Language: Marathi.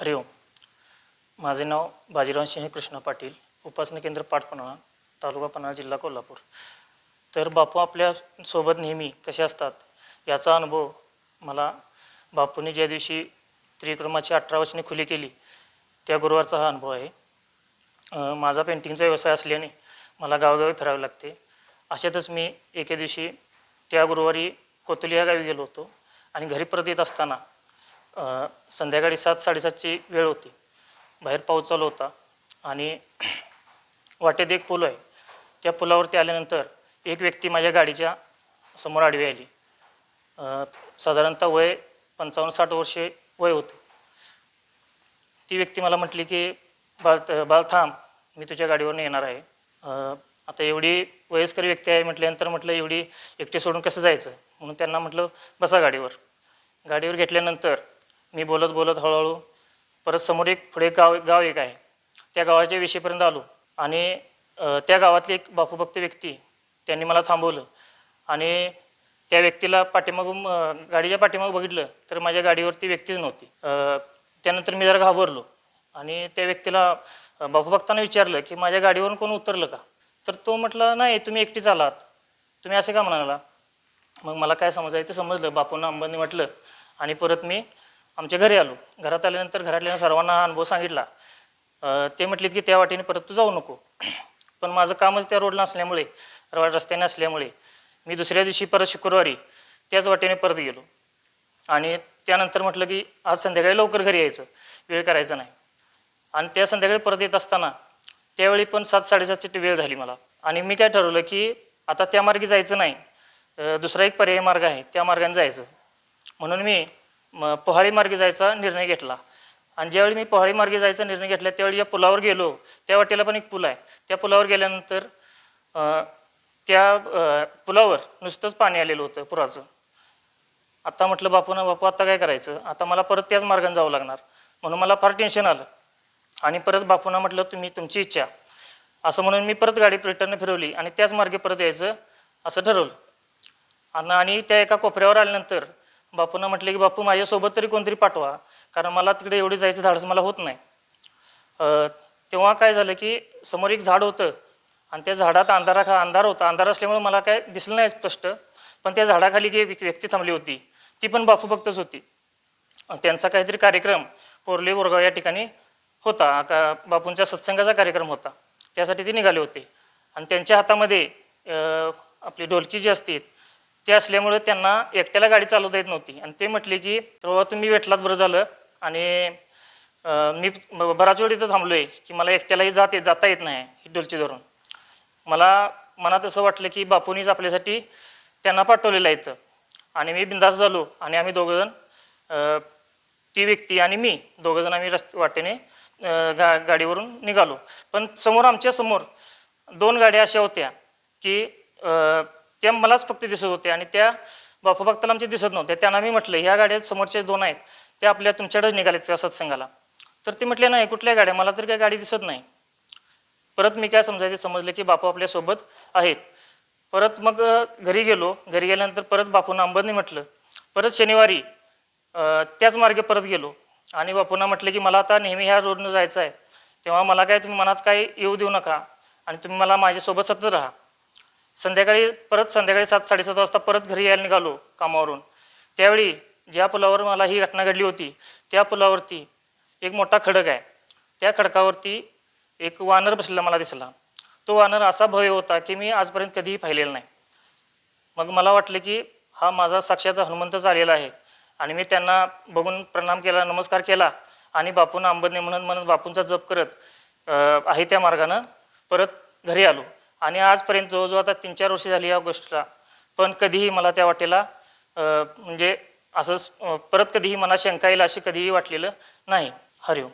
हरिओम माझे नाव बाजीराव सिंह कृष्ण पाटील उपासना केंद्र पाठपणा तालुका पन्हाळा जिल्हा कोल्हापूर. तर बापू आपल्यासोबत नेहमी कसे असतात याचा अनुभव मला बापूने ज्या दिवशी त्रिक्रमाची अठरा वचने खुली केली त्या गुरुवारचा हा अनुभव आहे. माझा पेंटिंगचा व्यवसाय असल्याने मला गावोगावी फिरावे लागते. अशातच मी एके दिवशी त्या गुरुवारी कोतुली या गावी गेलो होतो आणि घरी परत येत असताना संध्याकाळी सात साडेसातची वेळ होती. बाहेर पाऊस चालू होता आणि वाटेत एक पूल आहे. त्या पुलावरती आल्यानंतर एक व्यक्ती माझ्या गाडीच्या समोर आडवी आली. साधारणतः वय पंचावन्न साठ वर्षे वय होते. ती व्यक्ती मला म्हटली की बाळ बाळ थांब मी तुझ्या गाडीवरून येणार आहे. आता एवढी वयस्कर व्यक्ती आहे म्हटल्यानंतर म्हटलं एवढी एकटी सोडून कसं जायचं? म्हणून त्यांना म्हटलं बसा गाडीवर. गाडीवर घेतल्यानंतर मी बोलत बोलत हळूहळू परत समोर एक पुढे गाव गाव एक आहे. त्या गावाच्या विषयीपर्यंत आलो. आणि त्या गावातली एक बापूभक्त व्यक्ती त्यांनी मला थांबवलं. आणि त्या व्यक्तीला पाठीमागून गाडीच्या पाठीमागं बघितलं तर माझ्या गाडीवरती व्यक्तीच नव्हती. त्यानंतर मी जरा घाबरलो. आणि त्या व्यक्तीला बापूभक्तांना विचारलं की माझ्या गाडीवरून कोण उतरलं का? तर तो म्हटला नाही तुम्ही एकटीच आलात. तुम्ही असे का म्हणाला? मग मला काय समजायचं ते समजलं. बापूंना अंबानी म्हटलं. आणि परत मी आमच्या घरी आलो. घरात आल्यानंतर घरातल्या सर्वांना हा अनुभव सांगितला. ते म्हटलेत की त्या वाटेने परत तू जाऊ नको. पण माझं कामच त्या रोडला असल्यामुळे रस्त्याने असल्यामुळे मी दुसऱ्या दिवशी परत शुक्रवारी त्याच वाटेने परत गेलो. आणि त्यानंतर म्हटलं की आज संध्याकाळी लवकर घरी यायचं. वेळ करायचा नाही. आणि त्या संध्याकाळी परत येत असताना त्यावेळी पण सात साडेसातची वेळ झाली मला. आणि मी काय ठरवलं की आता त्या मार्गी जायचं नाही. दुसरा एक पर्यायी मार्ग आहे. त्या मार्गाने जायचं. म्हणून मी म पोहाळी मार्गे जायचा निर्णय घेतला. आणि ज्यावेळी मी पोहाळी मार्गे जायचा निर्णय घेतला त्यावेळी या पुलावर गेलो त्या वाटेला पण एक पूल आहे. त्या पुलावर गेल्यानंतर त्या पुलावर नुसतंच पाणी आलेलं होतं पुराचं. आता म्हटलं बापू ना बापू आता काय करायचं? आता मला परत त्याच मार्गाने जावं लागणार. म्हणून मला फार टेन्शन आलं. आणि परत बापूंना म्हटलं तुम्ही तुमची इच्छा. असं म्हणून मी परत गाडी रिटर्न फिरवली आणि त्याच मार्गे परत यायचं असं ठरवलं. आणि आणि त्या एका कोपऱ्यावर आल्यानंतर बापूंना म्हटले की बापू माझ्यासोबत तरी कोणतरी पाठवा कारण मला तिकडे एवढी जायचं धाडस मला होत नाही. तेव्हा काय झालं की समोर एक झाड होतं आणि त्या झाडात अंधारा खा अंधार होता. अंधार असल्यामुळे मला काय दिसलं नाही स्पष्ट पण त्या झाडाखाली जी एक व्यक्ती थांबली होती ती पण बापू भक्तच होती. त्यांचा काहीतरी कार्यक्रम पोरले बोरगाव या ठिकाणी होता का बापूंच्या सत्संगाचा कार्यक्रम होता. त्यासाठी ते निघाले होते. आणि त्यांच्या हातामध्ये आपली ढोलकी जी असते ते असल्यामुळे त्यांना एकट्याला गाडी चालवता येत नव्हती. आणि ते म्हटले की तेव्हा तुम्ही भेटलात बरं झालं. आणि मी बराच वेळ इथं थांबलो आहे की मला एकट्यालाही जात येत जाता येत नाही ही डोलची धरून. मला मनात असं वाटलं की बापूनीच आपल्यासाठी त्यांना पाठवलेलं आहे इथं. आणि मी बिंदास झालो. आणि आम्ही दोघंजण ती व्यक्ती आणि मी दोघंजण आम्ही रस्ते वाटेने गा गाडीवरून निघालो. पण समोर आमच्यासमोर दोन गाड्या अशा होत्या की त्या मलाच फक्त दिसत होत्या आणि त्या बापू भक्ताला आमच्या दिसत नव्हत्या त्यांना मी म्हटलं ह्या गाड्या समोरचे दोन आहेत त्या आपल्या तुमच्याकडेच निघाल्यात सत्संगाला? तर ते म्हटले नाही कुठल्या गाड्या? मला तर काही गाडी दिसत नाही. परत मी काय समजायचे? समजले की बापू आपल्यासोबत आहेत. परत मग घरी गेलो. घरी गेल्यानंतर परत बापूंना अंबरने म्हटलं. परत शनिवारी त्याच मार्गे परत गेलो. आणि बापूंना म्हटलं की मला आता नेहमी ह्या रोडनं जायचं आहे. तेव्हा मला काय तुम्ही मनात काय येऊ देऊ नका. आणि तुम्ही मला माझ्यासोबत सतत राहा. संध्याकाळी परत संध्याकाळी सात साडेसात वाजता परत घरी यायला निघालो कामावरून. त्यावेळी ज्या पुलावर मला ही घटना घडली होती त्या पुलावरती एक मोठा खडक आहे. त्या खडकावरती एक वानर बसलेला मला दिसला. तो वानर असा भव्य होता की मी आजपर्यंत कधीही पाहिलेला नाही. मग मला वाटलं की हा माझा साक्षात हनुमंतच आलेला आहे आणि मी त्यांना बघून प्रणाम केला नमस्कार केला आणि बापूंना आंबदने म्हणत म्हणत बापूंचा जप करत आहे त्या मार्गानं परत घरी आलो. आणि आजपर्यंत जवळजवळ आता तीन चार वर्षे झाली या गोष्टीला. पण कधीही मला त्या वाटेला म्हणजे असं परत कधीही मला शंका येईल असे कधीही वाटलेलं नाही. हरिओम.